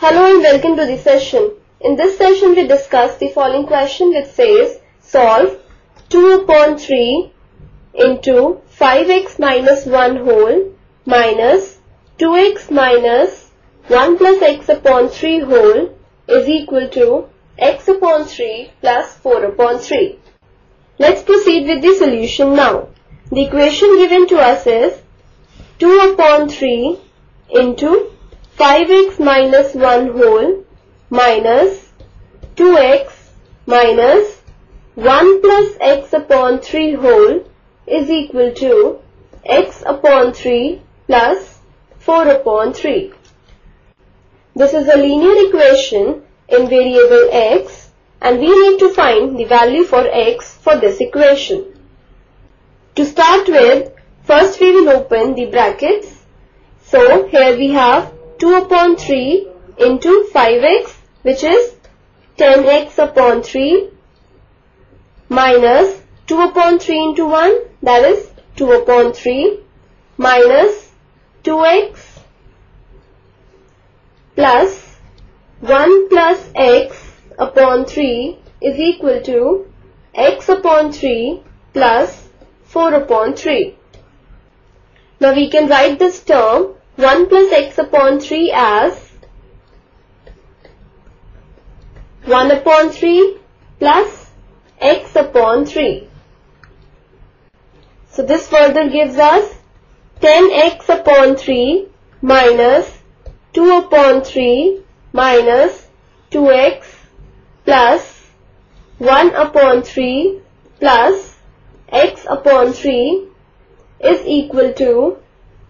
Hello and welcome to the session. In this session we discuss the following question which says solve 2 upon 3 into 5x minus 1 whole minus 2x minus 1 plus x upon 3 whole is equal to x upon 3 plus 4 upon 3. Let's proceed with the solution now. The equation given to us is 2 upon 3 into 5x minus 1 whole minus 2x minus 1 plus x upon 3 whole is equal to x upon 3 plus 4 upon 3. This is a linear equation in variable x and we need to find the value for x for this equation. To start with, first we will open the brackets. So here we have 2 upon 3 into 5x which is 10x upon 3 minus 2 upon 3 into 1 that is 2 upon 3 minus 2x plus 1 plus x upon 3 is equal to x upon 3 plus 4 upon 3. Now we can write this term 1 plus x upon 3 as 1 upon 3 plus x upon 3. So this further gives us 10x upon 3 minus 2 upon 3 minus 2x plus 1 upon 3 plus x upon 3 is equal to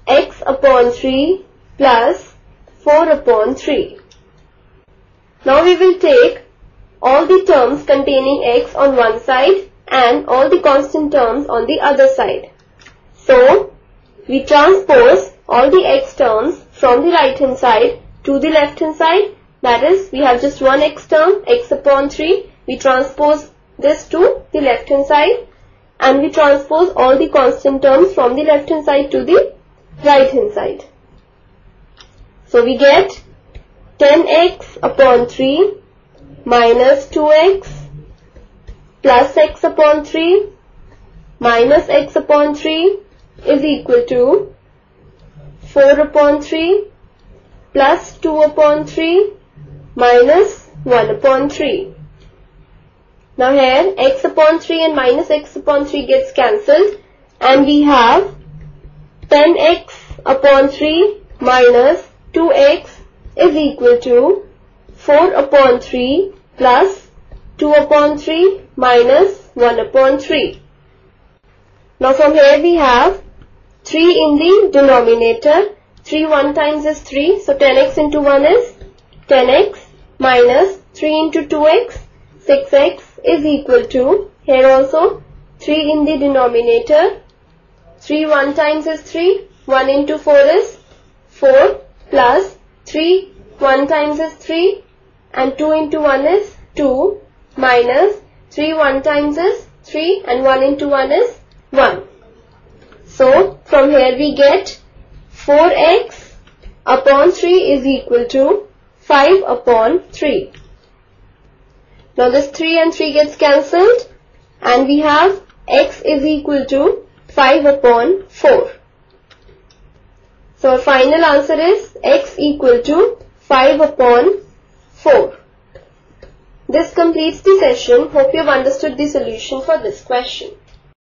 x upon 3 plus 4 upon 3. Now we will take all the terms containing x on one side and all the constant terms on the other side. So, we transpose all the x terms from the right hand side to the left hand side. That is, we have just one x term, x upon 3. We transpose this to the left hand side and we transpose all the constant terms from the left hand side to the right hand side. So we get 10x upon 3 minus 2x plus x upon 3 minus x upon 3 is equal to 4 upon 3 plus 2 upon 3 minus 1 upon 3. Now here x upon 3 and minus x upon 3 gets cancelled and we have 10x upon 3 minus 2x is equal to 4 upon 3 plus 2 upon 3 minus 1 upon 3. Now from here we have 3 in the denominator. 3 1 times is 3. So 10x into 1 is 10x minus 3 into 2x 6x is equal to here also 3 in the denominator 3 1 times is 3. 1 into 4 is 4 plus 3 1 times is 3 and 2 into 1 is 2 minus 3 1 times is 3 and 1 into 1 is 1. So from here we get 4x upon 3 is equal to 5 upon 3. Now this 3 and 3 gets cancelled and we have x is equal to 5 upon 4. So our final answer is x equal to 5 upon 4. This completes the session. Hope you have understood the solution for this question.